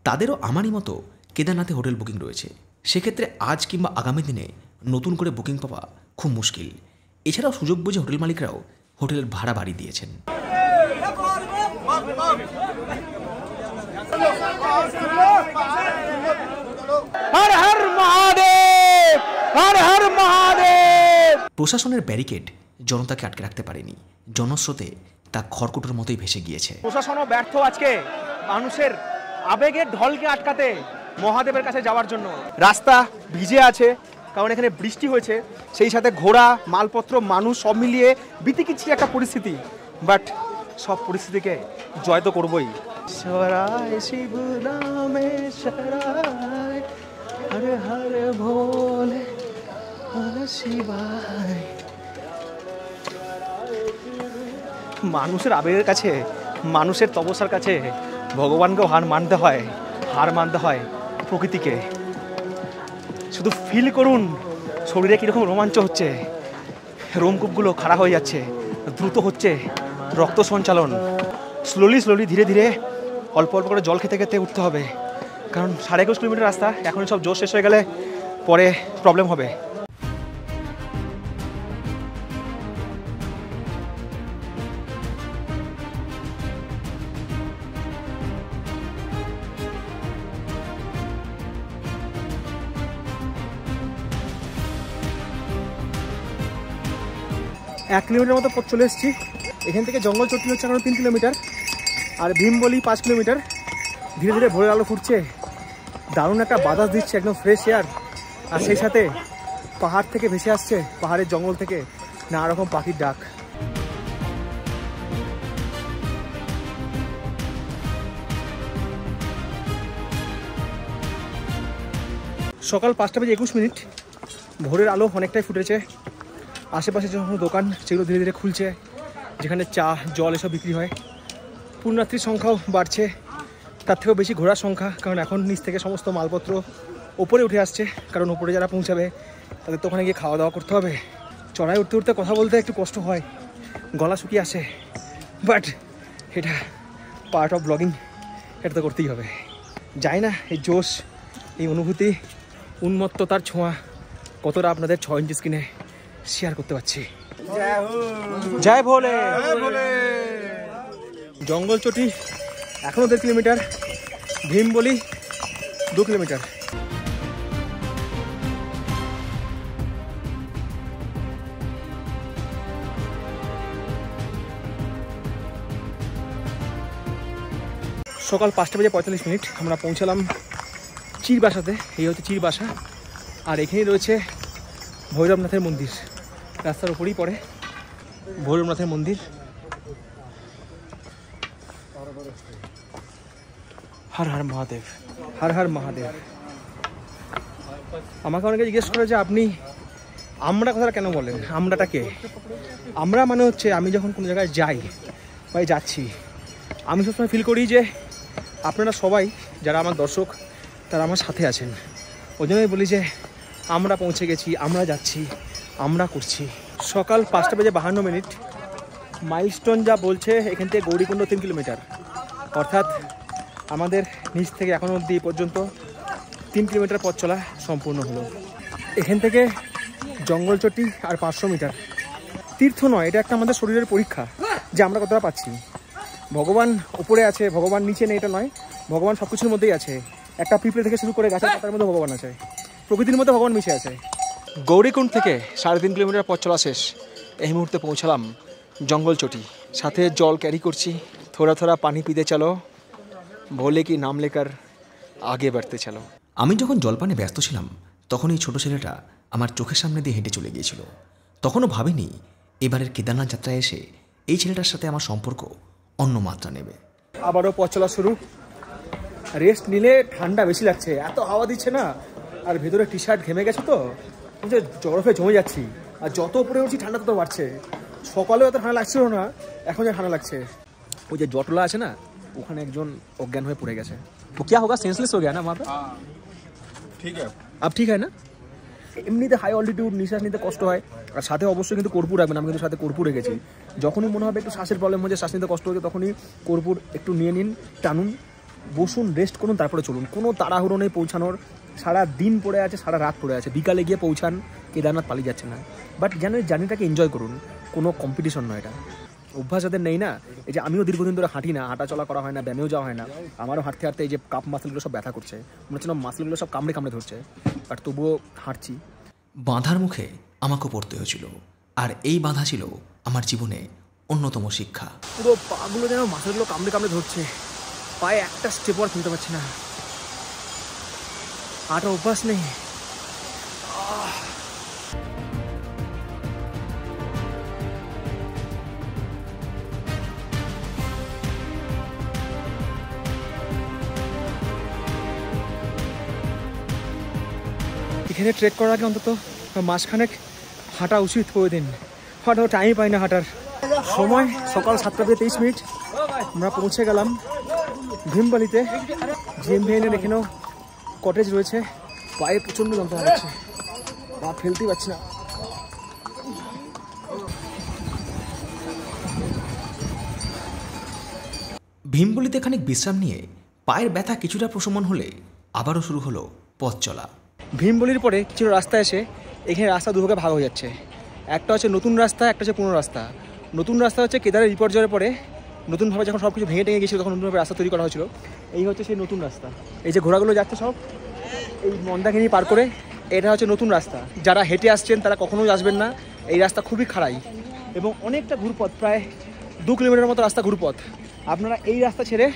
তাদেরও আমারই মতো কেদারনাথে হোটেল বুকিং রয়েছে। সেক্ষেত্রে আজ কিংবা আগামী দিনে নতুন করে বুকিং পাওয়া খুব মুশকিল। এছাড়াও সুযোগ বুঝে হোটেল মালিকরাও হোটেলের ভাড়া বাড়ি দিয়েছেন। হর হর মহাদেব হর হর মহাদেব। প্রশাসনের ব্যারিকেড জনতাকে আটকে রাখতে পারেনি। জনস্রোতে তা খড়কুটোর মতোই ভেসে গিয়েছে। প্রশাসনও ব্যর্থ আজকে মানুষের আবেগের ঢলকে আটকাতে মহাদেবের কাছে যাওয়ার জন্য। রাস্তা ভিজে আছে কারণ এখানে বৃষ্টি হয়েছে সেই সাথে ঘোড়া মালপত্র মানুষ সব মিলিয়ে বিতিকিচ্ছির একটা পরিস্থিতি। বাট সব পরিস্থিতিকে জয় তো করবই। সরায় শিব নামে সরায় হর হর ভোলে শিবায়। মানুষের আবেগের কাছে মানুষের তপস্যার কাছে ভগবানকেও হার মানতে হয় হার মানতে হয় প্রকৃতিকে। শুধু ফিল করুন, শরীরে কীরকম রোমাঞ্চ হচ্ছে রোমকূপগুলো খাড়া হয়ে যাচ্ছে, দ্রুত হচ্ছে রক্ত সঞ্চালন। স্লোলি স্লোলি ধীরে ধীরে অল্প অল্প করে জল খেতে খেতে উঠতে হবে। কারণ সাড়ে একুশ কিলোমিটার রাস্তা এখন সব জোর শেষ হয়ে গেলে পরে প্রবলেম হবে। এক কিলোমিটার মতো পথ চলে এসেছি। এখান থেকে জঙ্গল চটি হচ্ছে এখন তিন কিলোমিটার আর ভীমবলি পাঁচ কিলোমিটার। ধীরে ধীরে ভোরের আলো ফুটছে। দারুণ একটা বাতাস দিচ্ছে, একদম ফ্রেশ এয়ার আর সেই সাথে পাহাড় থেকে ভেসে আসছে, পাহাড়ের জঙ্গল থেকে নানা রকম পাখির ডাক। সকাল পাঁচটা বেজে একুশ মিনিট। ভোরের আলো অনেকটাই ফুটেছে। আশেপাশে যে সমস্ত দোকান, সেগুলো ধীরে ধীরে খুলছে, যেখানে চা, জল এসব বিক্রি হয়। পুণ্যার্থীর সংখ্যাও বাড়ছে, তার থেকেও বেশি ঘোরার সংখ্যা, কারণ এখন নিচ থেকে সমস্ত মালপত্র ওপরে উঠে আসছে, কারণ ওপরে যারা পৌঁছাবে, তাদের তো ওখানে গিয়ে খাওয়া দাওয়া করতে হবে। চড়াই উঠতে উঠতে কথা বলতে একটু কষ্ট হয়, গলা শুকিয়ে আসে। বাট, এটা পার্ট অফ ব্লগিং এটা তো করতেই হবে। যাই না, এই জোশ, এই অনুভূতি, উন্মত্ততার ছোঁয়া, কতটা আপনাদের ছ ইঞ্চি স্ক্রিনে শেয়ার করতে পারছি। জয় ভোলে। জঙ্গল চটি এখনও দেড় কিলোমিটার। ভীম বলি দু কিলোমিটার। সকাল পাঁচটা বাজে পঁয়তাল্লিশ মিনিট আমরা পৌঁছালাম চিরবাসাতে। এই হচ্ছে চিরবাসা। আর এখানেই রয়েছে ভৈরবনাথের মন্দির। রাস্তার উপরেই পড়ে ভৈরবনাথের মন্দির। হর হর মহাদেব, হর হর মহাদেব। আমাকে অনেকে জিজ্ঞেস করে যে আপনি আমরা কথাটা কেন বলেন? আমরাটা কে? আমরা মানে হচ্ছে আমি যখন কোনো জায়গায় যাই বা যাচ্ছি, আমি সবসময় ফিল করি যে আপনারা সবাই, যারা আমার দর্শক, তারা আমার সাথে আছেন। ওই জন্যই বলি যে আমরা পৌঁছে গেছি, আমরা যাচ্ছি, আমরা করছি। সকাল পাঁচটা বেজে বাহান্ন মিনিট। মাইলস্টোন যা বলছে, এখান থেকে গৌরীকুণ্ড তিন কিলোমিটার। অর্থাৎ আমাদের নিচ থেকে এখনও অবধি পর্যন্ত তিন কিলোমিটার পথ চলা সম্পূর্ণ হলো। এখান থেকে জঙ্গলচটি আর পাঁচশো মিটার। তীর্থ নয়, এটা একটা আমাদের শরীরের পরীক্ষা যে আমরা কতটা পাচ্ছি। ভগবান উপরে আছে, ভগবান নিচে নেই, এটা নয়। ভগবান সব কিছুর মধ্যেই আছে। একটা পিঁপড়ে থেকে শুরু করে গাছের পাতার মধ্যে ভগবান আছে। প্রকৃতির মধ্যে ভগবান মিশে আছে। গৌরীকুণ্ড থেকে সাড়ে তিন কিলোমিটার পথ চলা শেষ। এই মুহূর্তে পৌঁছালাম জঙ্গল চটি। সাথে জল ক্যারি করছি। থোড়া থোড়া পানি পিতে চলো। ভোলে কি নাম লেখার আগে বাড়তে চলো। আমি যখন জলপানে ব্যস্ত ছিলাম তখন এই ছোট ছেলেটা আমার চোখের সামনে দিয়ে হেঁটে চলে গিয়েছিল। তখনও ভাবিনি এবারের কেদারনাথ যাত্রায় এসে এই ছেলেটার সাথে আমার সম্পর্ক অন্য মাত্রা নেবে। আবারও পথ চলা শুরু। রেস্ট নিলে ঠান্ডা বেশি লাগছে। এত হাওয়া দিচ্ছে না। আর ভেতরে টি শার্ট ঘেমে গেছে তো যে জড়ফে জমে যাচ্ছি আর যত উপরে উঠছি ঠান্ডা তত বাড়ছে সকালেও এত ঠান্ডা লাগছিল না এখন যে ঠান্ডা লাগছে ওই যে জটলা আছে না ওখানে একজন অজ্ঞান হয়ে পড়ে গেছে তো क्या होगा सेंसलेस हो गया ना वहाँ पे ठीक है আপ ঠিক হয় না এমনিতে হাই অল্টিটিউড নিঃশ্বাস নিতে কষ্ট হয় আর সাথে অবশ্যই কিন্তু কর্পূর রাখবেন আমি কিন্তু সাথে কর্পূর রেখেছি যখনই মনে হবে একটু শ্বাসের প্রবলেম হচ্ছে শ্বাস নিতে কষ্ট হচ্ছে তখনই কর্পূর একটু নিয়ে নিন টানুন বসুন রেস্ট করুন তারপরে চলুন কোনো তাড়াহুড়ো নেই পৌঁছানোর সারা দিন পড়ে আছে সারা রাত পড়ে আছে। বিকালে গিয়ে পৌঁছান কেদারনাথ পালিয়ে যাচ্ছে না। বাট যেন এই জার্নিটাকে এনজয় করুন কোনো কম্পিটিশন নয় এটা। অভ্যাস যাদের নেই না? এই যে আমিও দীর্ঘদিন ধরে হাঁটি না হাঁটা চলা করা হয় না ব্যায়ামেও যাওয়া হয় না আমারও হাঁটতে হাঁটতে এই যে কাপ মাসেলগুলো সব ব্যথা করছে মনে হচ্ছে মাসেলগুলো সব কামড়ে কামড়ে ধরছে বাট তবুও হাঁটছি। বাঁধার মুখে আমাকে পড়তে হয়েছিল আর এই বাধা ছিল আমার জীবনে অন্যতম শিক্ষা। পুরো পাগুলো যেন মাথাগুলো কামড়ে কামড়ে ধরছে পায়ে একটা স্টেপও আর ফেলতে পারছি না। হাঁটা অভ্যাস নেই এখানে ট্রেক করার আগে অন্তত মাসখানেক হাঁটা উচিত প্রতিদিন হাঁটাও টাইম পাই না হাঁটার সময় সকাল সাতটা থেকে তেইশ মিনিট আমরা পৌঁছে গেলাম ভীমবালিতে জিএম ভিএনের এখানেও কটেজ রয়েছে। পায়ে প্রচণ্ড যন্ত্রণা হচ্ছে পা ফেলতেই পারছি না। ভীমবলিতে খানিক বিশ্রাম নিয়ে পায়ের ব্যথা কিছুটা প্রশমন হলে আবারও শুরু হলো পথ চলা। ভীমবলির পরে কিছু রাস্তা এসে এখানে রাস্তা দুভাগে ভাগ হয়ে যাচ্ছে। একটা হচ্ছে নতুন রাস্তা একটা হচ্ছে পুরনো রাস্তা। নতুন রাস্তা হচ্ছে কেদারের বিপর্যয়ের পরে নতুনভাবে যখন সব কিছু ভেঙে টেঙে গেছিল তখন নতুনভাবে রাস্তা তৈরি করা হয়েছিল। এই হচ্ছে সেই নতুন রাস্তা। এই যে ঘোড়াগুলো যাচ্ছে সব, এই মন্দাকিনি পার করে, এটা হচ্ছে নতুন রাস্তা। যারা হেঁটে আসছেন, তারা কখনোই আসবেন না। এই রাস্তা খুবই খাড়াই এবং অনেকটা ঘুরপথ, প্রায় দু কিলোমিটার মতো রাস্তা ঘুরপথ। আপনারা এই রাস্তা ছেড়ে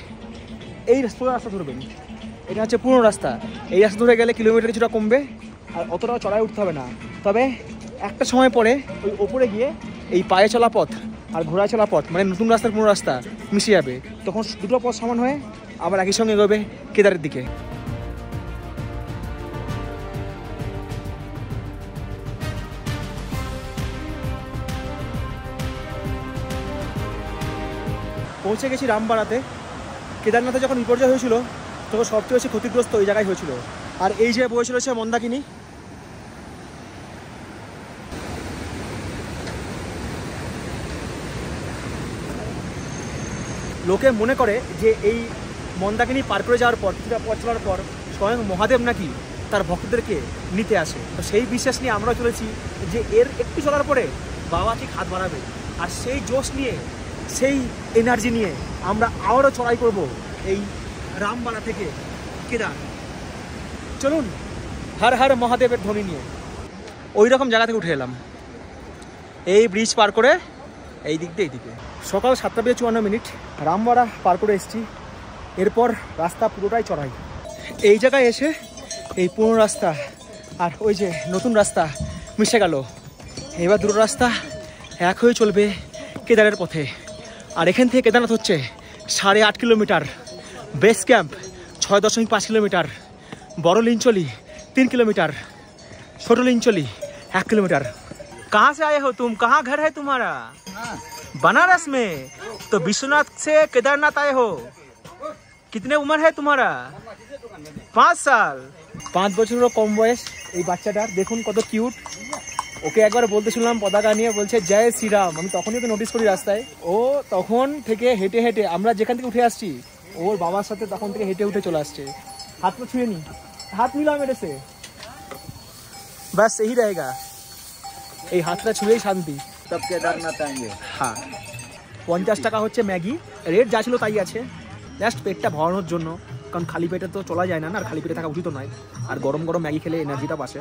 এই সোজা রাস্তা ধরবেন। এটা হচ্ছে পুরনো রাস্তা। এই রাস্তা ধরে গেলে কিলোমিটার কিছুটা কমবে, আর অতটাও চড়াই উঠতে হবে না। তবে একটা সময় পরে ওই ওপরে গিয়ে এই পায়ে চলা পথ আর ঘোরা চলা পথ মানে নতুন রাস্তার পুরনো রাস্তা মিশে যাবে। তখন দুটো পথ সমান হয়ে আবার একই সঙ্গে এগোবে কেদারের দিকে। পৌঁছে গেছি রামবাড়াতে। কেদারনাথে যখন বিপর্যয় হয়েছিল, তখন সবচেয়ে বেশি ক্ষতিগ্রস্ত ওই জায়গায় হয়েছিল। আর এই যে বয়ে সে মন্দাকিনী লোকে মনে করে যে এই মন্দাকিনী পার করে যাওয়ার পর কিছুটা পথ চলার পর স্বয়ং মহাদেব নাকি তার ভক্তদেরকে নিতে আসে। তো সেই বিশ্বাস নিয়ে আমরা চলেছি যে এর একটু চলার পরে বাবা ঠিক হাত বাড়াবে। আর সেই জোশ নিয়ে, সেই এনার্জি নিয়ে আমরা আবারও চড়াই করব এই রামবাড়া থেকে কেদার। চলুন, হর হর মহাদেবের ধ্বনি নিয়ে। ওই রকম জায়গা থেকে উঠে এলাম। এই ব্রিজ পার করে এই দিক দিয়ে এইদিকে সকাল সাতটা বেজে চুয়ান্ন মিনিট, রামবাড়া পার করে এসছি। এরপর রাস্তা পুরোটাই চড়াই। এই জায়গায় এসে এই পুরনো রাস্তা আর ওই যে নতুন রাস্তা মিশে গেল। এবার দুটো রাস্তা এক হয়ে চলবে কেদারের পথে। আর এখান থেকে কেদারনাথ হচ্ছে সাড়ে আট কিলোমিটার। বেস ক্যাম্প ছয় দশমিক পাঁচ কিলোমিটার। বড় লিঞ্চলি তিন কিলোমিটার। ছোটো লিঞ্চলি এক কিলোমিটার। कहाँ से आए हो तुम कहाँ घर है तुम्हारा बनारस में तो विश्वनाथ से केदारनाथ आए हो कितने उम्र है तुम्हारा পাঁচ সাল পাঁচ বছরেরও কম বয়স এই বাচ্চাটার দেখুন কত কিউট ওকে একবার বলতে শুনলাম পতাকা নিয়ে বলছে জয় শ্রীরাম আমি তখনই ওকে নোটিস করি রাস্তায় ও তখন থেকে হেঁটে হেঁটে আমরা যেখান থেকে উঠে আসছি ওর বাবার সাথে তখন থেকে হেঁটে উঠে চলে আসছে হাত তো ছুঁয়ে নি হাত মিলা মেরে সে ব্যাস এই रहेगा এই হাতটা ছুঁয়েই শান্তি। হ্যাঁ। পঞ্চাশ টাকা হচ্ছে ম্যাগি। রেট যা ছিল তাই আছে। জাস্ট পেটটা ভরানোর জন্য। কারণ খালি পেটে তো চলা যায় না আর খালি পেটে থাকা উচিত নয়। আর গরম গরম ম্যাগি খেলে এনার্জিটা পাশে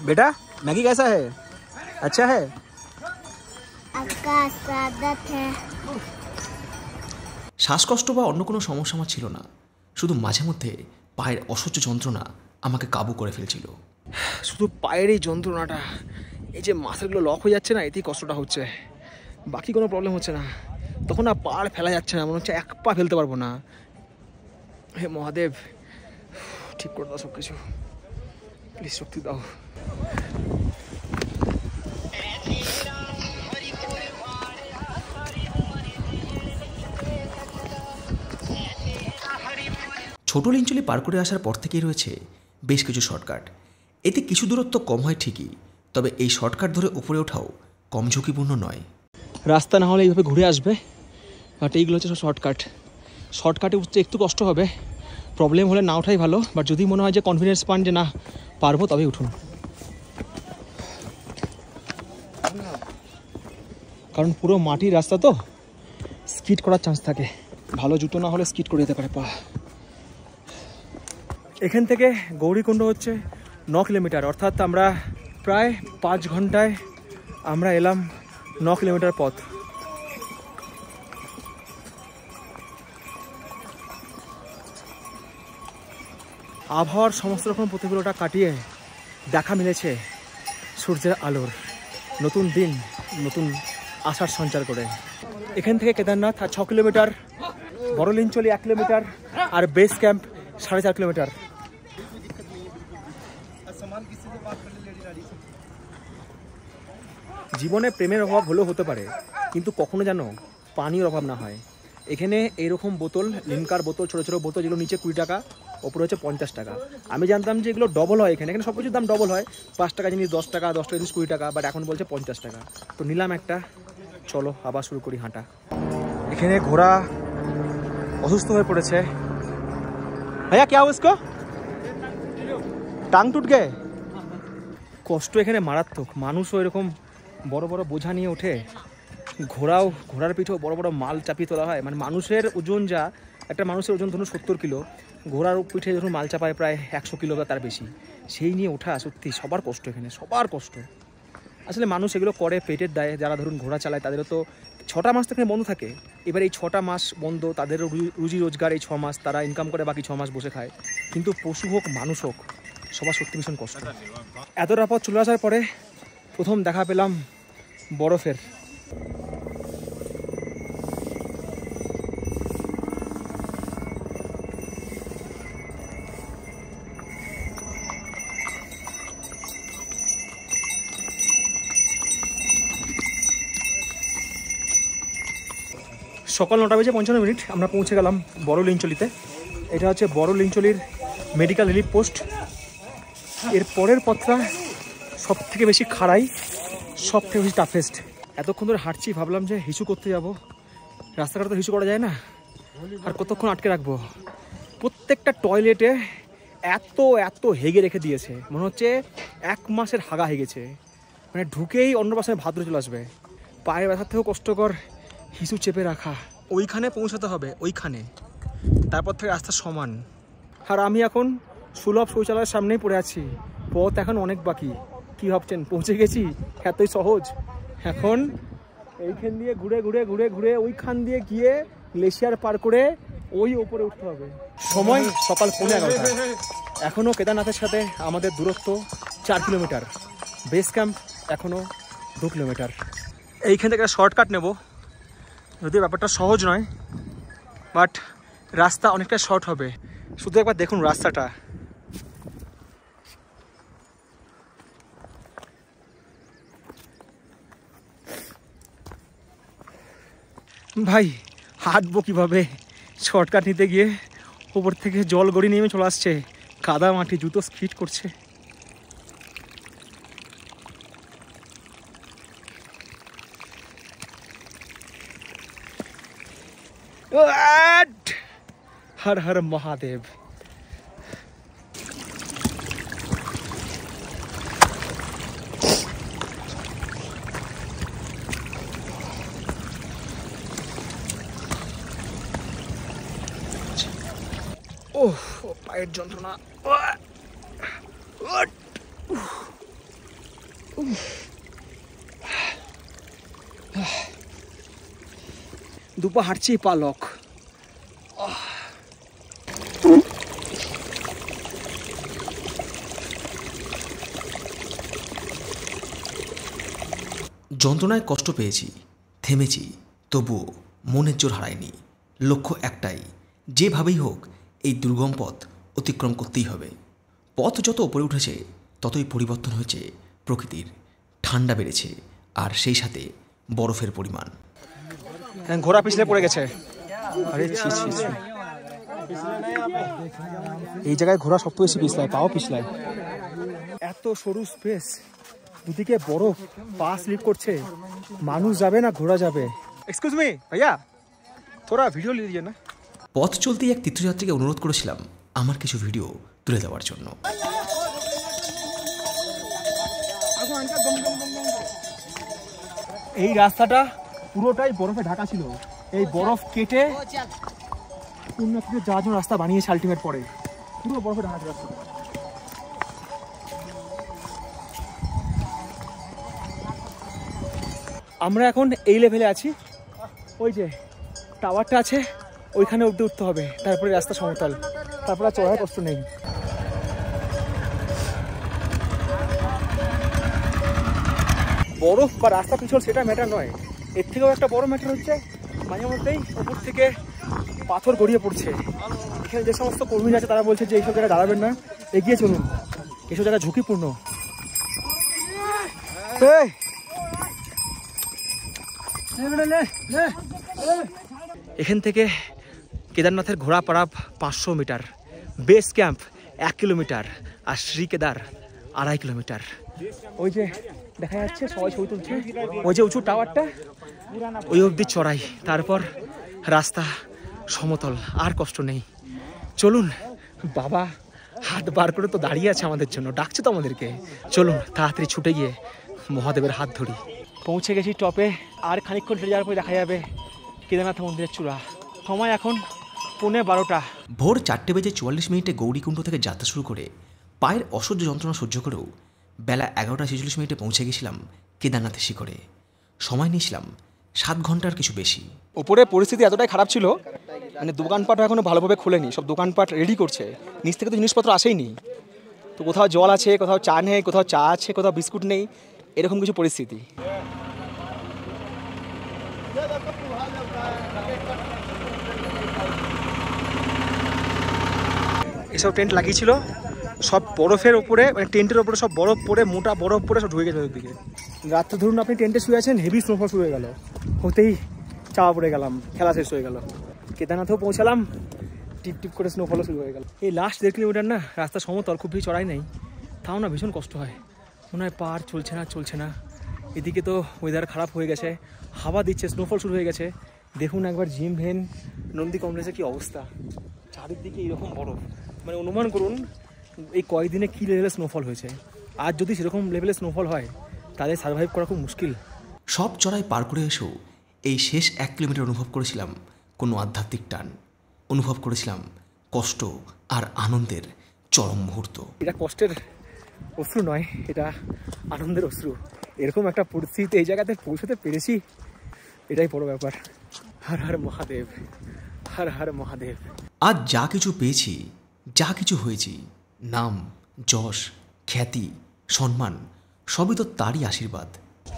বেটা ম্যাগি কেসা হে? আচ্ছা হে। শ্বাসকষ্ট বা অন্য কোনো সমস্যা আমার ছিল না। শুধু মাঝে মধ্যে পায়ের অসহ্য যন্ত্রণা আমাকে কাবু করে ফেলছিল। শুধু পায়ের এই যন্ত্রণাটা এই যে মাথাগুলো লক হয়ে যাচ্ছে না এতেই কষ্টটা হচ্ছে। বাকি কোনো প্রবলেম হচ্ছে না। তখন না পাড় ফেলা যাচ্ছে না মনে হচ্ছে এক পা ফেলতে পারব না। হে মহাদেব ঠিক করে দাও সব কিছু প্লিজ শক্তি দাও। ছোট লিঞ্চলি পার করে আসার পর থেকেই রয়েছে বেশ কিছু শর্টকাট। এতে কিছু দূরত্ব কম হয় ঠিকই, তবে এই শর্টকাট ধরে উপরে ওঠাও কম ঝুঁকিপূর্ণ নয়। রাস্তা না হলে এইভাবে ঘুরে আসবে বাট এইগুলো হচ্ছে সব শর্টকাট। শর্টকাটে উঠতে একটু কষ্ট হবে প্রবলেম হলে না ওঠাই ভালো বাট যদি মনে হয় যে কনফিডেন্স পান যে না পারব তবেই উঠুন। কারণ পুরো মাটির রাস্তা তো স্কিট করার চান্স থাকে। ভালো জুতো না হলে স্কিট করে যেতে পারে, পা। এখান থেকে গৌরীকুণ্ড হচ্ছে ন কিলোমিটার। অর্থাৎ আমরা প্রায় পাঁচ ঘন্টায় আমরা এলাম ন কিলোমিটার পথ। আবহাওয়ার সমস্ত রকম প্রতিকূলতা কাটিয়ে দেখা মিলেছে সূর্যের আলোর। নতুন দিন, নতুন আশার সঞ্চার করে। এখান থেকে কেদারনাথ আর ছ কিলোমিটার বড়লিঞ্চলি এক কিলোমিটার আর বেস ক্যাম্প সাড়ে চার কিলোমিটার। জীবনে প্রেমের অভাব হলেও হতে পারে, কিন্তু কখনো যেন পানির অভাব না হয়। এখানে এরকম বোতল লিমকার বোতল, ছোটো ছোটো বোতল, যেগুলো নিচে কুড়ি টাকা, ওপরে হচ্ছে পঞ্চাশ টাকা। আমি জানতাম যে এগুলো ডবল হয় এখানে। এখানে সব কিছুর দাম ডবল হয়। পাঁচ টাকা জিনিস, দশ টাকা দশ টাকা জিনিস কুড়ি টাকা বাট এখন বলছে পঞ্চাশ টাকা। তো নিলাম একটা। চলো, আবার শুরু করি হাঁটা। এখানে ঘোড়া অসুস্থ হয়ে পড়েছে। ভাইয়া, কে উসকো টাং টুট গে কষ্ট এখানে মারাত্মক। মানুষও এরকম বড় বড় বোঝা নিয়ে ওঠে। ঘোড়াও, ঘোড়ার পিঠেও বড় বড় মাল চাপিয়ে তোলা হয়। মানে মানুষের ওজন যা, একটা মানুষের ওজন ধরুন সত্তর কিলো, ঘোড়ার পিঠে ধরুন মাল চাপায় প্রায় একশো কিলো বা তার বেশি। সেই নিয়ে ওঠা সত্যি সবার কষ্ট এখানে, সবার কষ্ট। আসলে মানুষ এগুলো করে পেটের দায়ে, যারা ধরুন ঘোড়া চালায়, তাদেরও তো ছটা মাস তো এখানে বন্ধ থাকে। এবার এই ছটা মাস বন্ধ, তাদেরও রুজি রোজগার এই ছ মাস তারা ইনকাম করে বাকি ছ মাস বসে খায়। কিন্তু পশু হোক, মানুষ হোক, সবার সত্যি ভীষণ কষ্ট। এতটা পথ চলে আসার পরে প্রথম দেখা পেলাম বরফের। সকাল নটা বেজে পঞ্চান্ন মিনিট, আমরা পৌঁছে গেলাম বড় লিঞ্চলিতে এটা হচ্ছে বড় লিঞ্চলির মেডিকেল রিলিফ পোস্ট এর পরের পথটা সব থেকে বেশি খাড়াই সব থেকে বেশি টাফেস্ট এতক্ষণ ধরে হাঁটছি, ভাবলাম যে হিসু করতে যাব। রাস্তাঘাটে তো হিসু করা যায় না। আর কতক্ষণ আটকে রাখব? প্রত্যেকটা টয়লেটে এত এত হেগে রেখে দিয়েছে। মনে হচ্ছে এক মাসের হাগা হেগেছে মানে ঢুকেই অন্য পাশে ভাদ্র চলে আসবে। পায়ে ব্যথার থেকেও কষ্টকর হিসু চেপে রাখা। ওইখানে পৌঁছাতে হবে, ওইখানে। তারপর থেকে রাস্তা সমান। আর আমি এখন সুলভ শৌচালয়ের সামনেই পড়ে আছি। পথ এখন অনেক বাকি। কি ভাবছেন? পৌঁছে গেছি? এতই সহজ? এখন এইখান দিয়ে ঘুরে ঘুরে ঘুরে ঘুরে ওইখান দিয়ে গিয়ে গ্লেশিয়ার পার করে ওই ওপরে উঠতে হবে। সময় সকাল পৌনে এগারোটা। এখনও কেদারনাথের সাথে আমাদের দূরত্ব চার কিলোমিটার। বেস ক্যাম্প এখনও দু কিলোমিটার। এইখান থেকে শর্টকাট নেব। যদিও ব্যাপারটা সহজ নয় বাট রাস্তা অনেকটা শর্ট হবে। শুধু একবার দেখুন রাস্তাটা। ভাই, হাঁটবো কীভাবে? শর্টকাট নিতে গিয়ে উপর থেকে জল গড়ি নেমে চলে আসছে। কাদা মাটি, জুতো স্কিট করছে। হর হর মহাদেব। পায়ের যন্ত্রণা! দুপা হাঁটছি পালক যন্ত্রণায় কষ্ট পেয়েছি, থেমেছি, তবুও মনের জোর হারায়নি লক্ষ্য একটাই, যেভাবেই হোক, এই দুর্গম পথ অতিক্রম করতেই হবে। পথ যত উপরে উঠেছে ততই পরিবর্তন হয়েছে প্রকৃতির। ঠান্ডা বেড়েছে আর সেই সাথে বরফের পরিমাণ। হ্যাঁ, ঘোড়া পিছলে পড়ে গেছে। আরে এই জায়গায় ঘোড়া সব বেশি পিছলায় পাও পিছলায়। এত সরু স্পেস দুদিকে বরফ পা স্লিপ করছে। মানুষ যাবে না ঘোড়া যাবে? এক্সকিউজ মি ভাইয়া থোড়া ভিডিও লিজিয়ে না। পথ চলতেই এক তীর্থযাত্রীকে অনুরোধ করেছিলাম। আমার কিছু ভিডিও তুলে দেওয়ার জন্য। এই রাস্তাটা পুরোটাই বরফে ঢাকা ছিল। এই বরফ কেটে পুণ্যার্থীদের যাওয়ার জন্য রাস্তা বানিয়েছে আলটিমেট পরে, পুরো বরফে ঢাকা ছিল। রাস্তাটা। আমরা এখন এই লেভেলে আছি। ওই যে টাওয়ারটা আছে, ওইখানে উঠতে উঠতে হবে, তারপরে রাস্তা সমতল। তারপরে চড়ার কষ্ট নেই। বরফ বা রাস্তা পিছল সেটা ম্যাটার নয়। এর থেকেও একটা বড় ম্যাটার হচ্ছে মাঝে মধ্যেই উপর থেকে পাথর গড়িয়ে পড়ছে। এখানে যে সমস্ত কর্মীরা আছে তারা বলছে যে এইসব জায়গায় দাঁড়াবেন না এগিয়ে চলুন। এইসব জায়গা ঝুঁকিপূর্ণ। এখান থেকে কেদারনাথের ঘোড়া পাড়াপ পাঁচশো মিটার। বেস ক্যাম্প এক কিলোমিটার আর শ্রী কেদার আড়াই কিলোমিটার। ওই যে দেখা যাচ্ছে, সবাই ছবি তুলছে। ওই যে উঁচু টাওয়ারটা, ওই অবধি চড়াই। তারপর রাস্তা সমতল, আর কষ্ট নেই। চলুন, বাবা হাত বার করে তো দাঁড়িয়ে আছে আমাদের জন্য, ডাকছে তো আমাদেরকে। চলুন, তাড়াতাড়ি ছুটে গিয়ে মহাদেবের হাত ধরি। পৌঁছে গেছি টপে, আর খানিকক্ষণ হেঁটে যাওয়ার পরে দেখা যাবে কেদারনাথ মন্দিরের চূড়া। সময় এখন পৌনে বারোটা। ভোর চারটে বেজে চুয়াল্লিশ মিনিটে গৌরীকুণ্ড থেকে যাত্রা শুরু করে পায়ের অসহ্য যন্ত্রণা সহ্য করেও বেলা এগারোটা ছেচল্লিশ মিনিটে পৌঁছে গেছিলাম কেদারনাথের শিখরে। সময় নিয়েছিলাম সাত ঘণ্টার কিছু বেশি। ওপরে পরিস্থিতি এতটাই খারাপ ছিল মানে দোকানপাটও এখনও ভালোভাবে খোলেনি সব দোকানপাট রেডি করছে নিচ থেকে তো জিনিসপত্র আসেইনি। তো কোথাও জল আছে কোথাও চা নেই কোথাও চা আছে কোথাও বিস্কুট নেই এরকম কিছু পরিস্থিতি। এসব টেন্ট লাগিয়েছিল। সব বরফের ওপরে মানে টেন্টের ওপরে সব বরফ পরে মোটা বরফ পরে সব ঢুকে গেছে ওদিকে রাত্রে ধরুন আপনি টেন্টে শুয়ে আছেন হেভি স্নোফল শুরু হয়ে গেল। হতেই চাপা পড়ে গেলাম, খেলা শেষ হয়ে গেল। কেদারনাথেও পৌঁছালাম, টিপ টিপ করে স্নোফলও শুরু হয়ে গেল। এই লাস্ট দেড় কিলোমিটার না, রাস্তা সমতল, খুব বেশি চড়াই নেই। তাও না ভীষণ কষ্ট হয়। মনে হয় পার চলছে না চলছে না। এদিকে তো ওয়েদার খারাপ হয়ে গেছে, হাওয়া দিচ্ছে স্নোফল শুরু হয়ে গেছে। দেখুন একবার জিম ভেন, নন্দী কমপ্লেক্সের কী অবস্থা। চারিদিকে এরকম বরফ। মানে অনুমান করুন এই কয়েকদিনে কী লেভেলে স্নোফল হয়েছে? আর যদি সেরকম লেভেলে স্নোফল হয় তাহলে সার্ভাইভ করা খুব মুশকিল। সব চড়াই পার করে এসেও এই শেষ এক কিলোমিটার অনুভব করেছিলাম কোনো আধ্যাত্মিক টান। অনুভব করেছিলাম কষ্ট আর আনন্দের চরম মুহূর্ত। এটা কষ্টের অশ্রু নয় এটা আনন্দের অশ্রু। এরকম একটা পরিস্থিতিতে এই জায়গাতে পৌঁছতে পেরেছি এটাই বড় ব্যাপার। হর হর মহাদেব হর হর মহাদেব। আজ যা কিছু পেয়েছি যা কিছু হয়েছি নাম যশ খ্যাতি সম্মান সবই তো তারই আশীর্বাদ।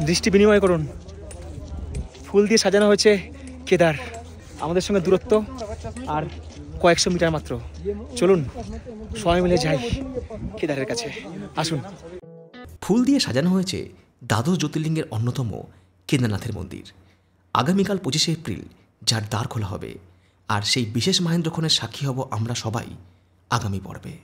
দৃষ্টি বিনিময় করুন। ফুল দিয়ে সাজানো হয়েছে কেদার। আমাদের সঙ্গে দূরত্ব আর কয়েকশো মিটার মাত্র। চলুন সবাই মিলে যাই কেদারের কাছে। আসুন। ফুল দিয়ে সাজানো হয়েছে দ্বাদশ জ্যোতির্লিঙ্গের অন্যতম কেদারনাথের মন্দির। আগামীকাল পঁচিশে এপ্রিল যার দ্বার খোলা হবে। আর সেই বিশেষ মাহেন্দ্রক্ষণের সাক্ষী হব আমরা সবাই। আগামী পর্বে